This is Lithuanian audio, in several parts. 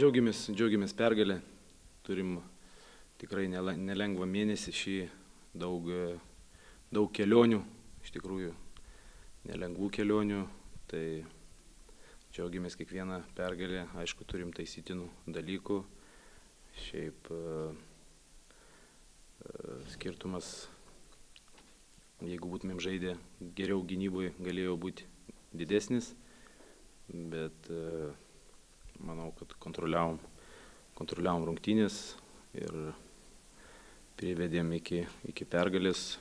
džiaugiamės, džiaugiamės pergalę. Turim tikrai nelengvą mėnesį šį, daug, daug kelionių, iš tikrųjų nelengvų kelionių. Tai džiaugiamės kiekvieną pergalę, aišku, turim taisytinų dalykų. Šiaip skirtumas, jeigu būtumėm žaidę geriau gynyboje, galėjo būti didesnis, bet e, manau, kad kontroliavom, kontroliavom rungtynės ir privedėm iki, iki pergalės.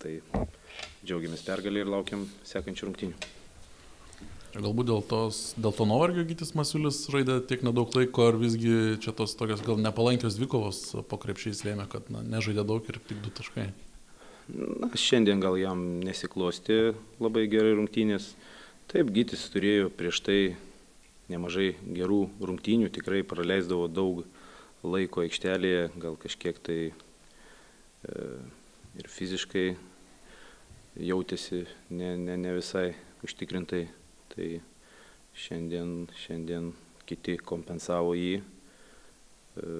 Tai džiaugiamės pergalę ir laukiam sekančių rungtynių. Galbūt dėl, tos, dėl to nuovargio Gytis Masiulis žaidė tiek nedaug laiko, ar visgi čia tos tokios gal nepalankios dvikovos po krepšiais lėmė, kad na, nežaidė daug ir tik du taškai. Na, šiandien gal jam nesiklosti labai gerai rungtynės. Taip, Gytis turėjo prieš tai nemažai gerų rungtynių, tikrai praleisdavo daug laiko aikštelėje, gal kažkiek tai e, ir fiziškai jautėsi ne, ne, ne visai užtikrintai. Tai šiandien, šiandien kiti kompensavo jį. E,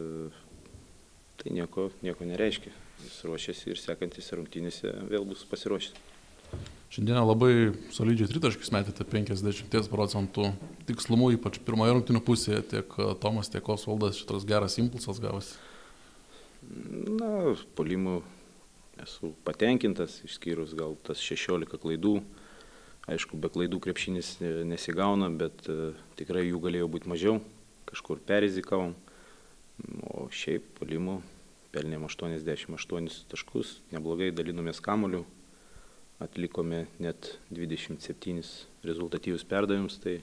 tai nieko, nieko nereiškia. Jis ruošiasi ir sekantis rungtynėse vėl bus pasiruošęs. Šiandieną labai solidžiai tritaškis metėte 50 procentų tikslumu, ypač pirmoje rungtinių pusėje, tiek e, Tomas, tiek Osvaldas šitas geras impulsas gavosi. Na, polimų esu patenkintas, išskyrus gal tas 16 klaidų. Aišku, be klaidų krepšinis nesigauna, bet e, tikrai jų galėjo būti mažiau, kažkur perizikavom. O šiaip polimų pelnėm 88 taškus, neblogai dalinomės kamuoliu, atlikome net 27 rezultatyvius perdavimus, tai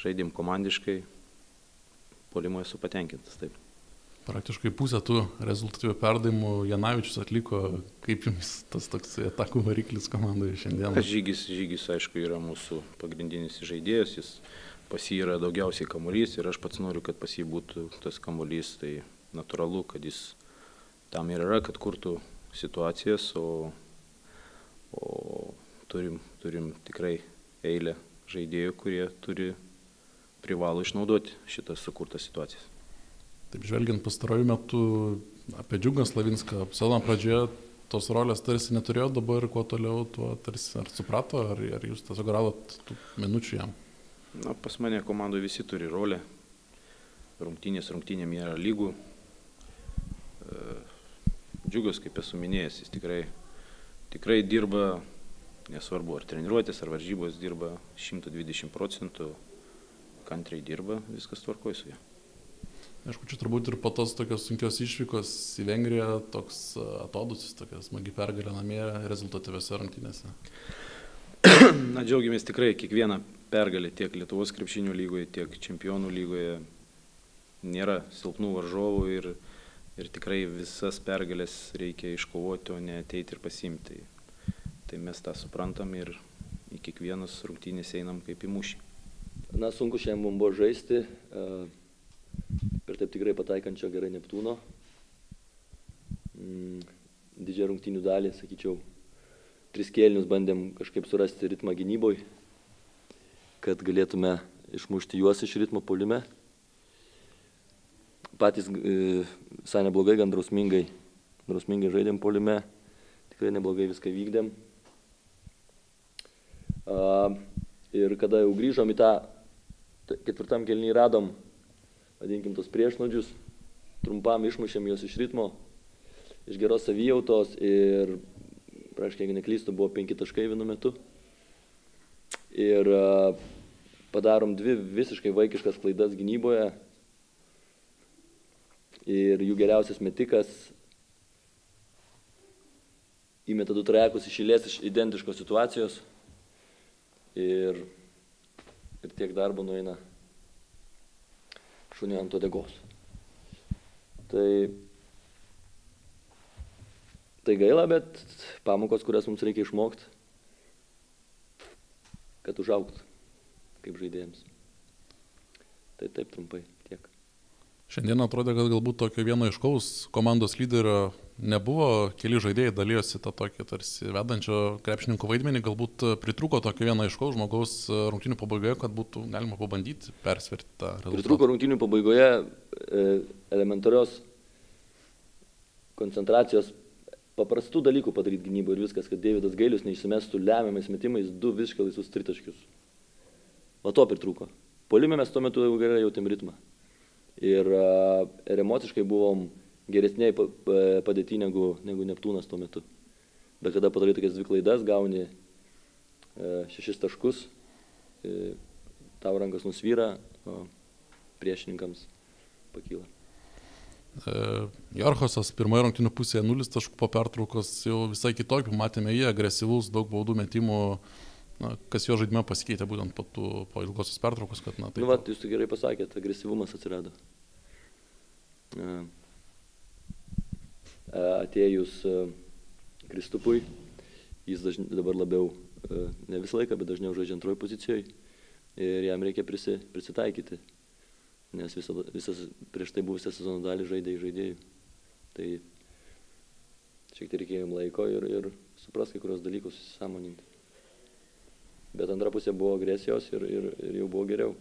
žaidėm komandiškai, polimo esu patenkintas. Taip. Praktiškai pusę tų rezultatyvių perdavimų Janavičius atliko, kaip jums tas toks atakų variklis komandoje šiandien. Žygis, žygis, aišku, yra mūsų pagrindinis žaidėjas, jis pas jį yra daugiausiai kamuolys ir aš pats noriu, kad pas jį būtų tas kamuolys, tai natūralu, kad jis tam ir yra, kad kurtų situacijas, o turim, turim tikrai eilę žaidėjų, kurie turi privalo išnaudoti šitas sukurtas situacijas. Taip žvelgiant pastarojų metų apie Džiugą Slavinską, sezono pradžioje tos rolės tarsi neturėjo, dabar kuo toliau, tuo tarsi ar suprato, ar, ar jūs tiesiog radot minučių jam. Na, pas mane komandoje visi turi rolę. Rungtynės rungtynėm yra lygų. Džiugas, kaip esu minėjęs, jis tikrai, tikrai dirba, nesvarbu ar treniruotės, ar varžybos dirba 120 procentų, kantriai dirba, viskas tvarkoja su juo. Aišku, čia turbūt ir po tos tokios sunkios išvykos į Vengriją toks atodusis, tokia smagi pergalė namie rezultatyviose rungtynėse. Na, džiaugiamės tikrai kiekvieną pergalę tiek Lietuvos krepšinio lygoje, tiek čempionų lygoje. Nėra silpnų varžovų ir, ir tikrai visas pergalės reikia iškovoti, o ne ateiti ir pasimti. Tai mes tą suprantam ir į kiekvienas rungtynės einam kaip į mūšį. Na, sunku šiandien mums buvo žaisti. Uh, ir taip tikrai pataikančio gerai Neptūno. Mm, didžiąją rungtynių dalį, sakyčiau, tris kėlinius bandėm kažkaip surasti ritmą gynyboj, kad galėtume išmušti juos iš ritmo polime. Patys e, visai neblogai, gan drausmingai, drausmingai žaidėm polime, tikrai neblogai viską vykdėm. Ir kada jau grįžom į tą ketvirtam kelnį radom vadinkim, tos priešnodžius, trumpam išmušėm juos iš ritmo, iš geros savijautos ir, praškai, jeigu neklystu, buvo penki taškai vienu metu. Ir padarom dvi visiškai vaikiškas klaidas gynyboje. Ir jų geriausias metikas įmeta du trajekus išėlės iš identiškos situacijos. Ir, ir tiek darbo nueina šunį ant odegos. Tai, tai gaila, bet pamokos, kurias mums reikia išmokti, kad užaugt kaip žaidėjams. Tai taip trumpai. Šiandien atrodė, kad galbūt tokio vieno iškaus komandos lyderio nebuvo, keli žaidėjai dalyjosi tą tokį tarsi vedančio krepšininko vaidmenį, galbūt pritruko tokio vieno iškaus žmogaus rungtinių pabaigoje, kad būtų galima pabandyti persverti tą rezultatą. Pritruko rungtinių pabaigoje e, elementarios koncentracijos paprastų dalykų padaryti gynybą ir viskas, kad Davidas Gailius neišsimestų lemiamais metimais du visiškai laisvus tritaškius. Va to pritruko. Polime mes tuo metu jau gerai jautėm ritmą. Ir, ir emociškai buvom geresniai padėti negu, negu Neptūnas tuo metu. Bet kada padarai tokias dvi klaidas, gauni šešis taškus, tavo rankas nusvyra, o priešininkams pakyla. E, Jarhosas pirmoje rungtinių pusėje 0 taškų po pertraukos jau visai kitokį, matėme jį agresyvus, daug baudų metimų, na, kas jo žaidime pasikeitė būtent po, tų, po ilgosios pertraukos, kad na tai... Nu, va, jūs tai gerai pasakėte, agresyvumas atsirado. E, atėjus Kristupui, jis dažn, dabar labiau, ne visą laiką, bet dažniau žaidžia antroji pozicijoje ir jam reikia prisi, prisitaikyti nes visą, visas prieš tai buvusią sezono dalį žaidė į žaidėjų. Tai šiek tiek reikėjo jam laiko ir, ir supras kai kurios dalykus įsisamoninti. Bet antra pusė buvo agresijos ir, ir, ir jau buvo geriau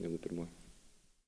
negu pirmoji.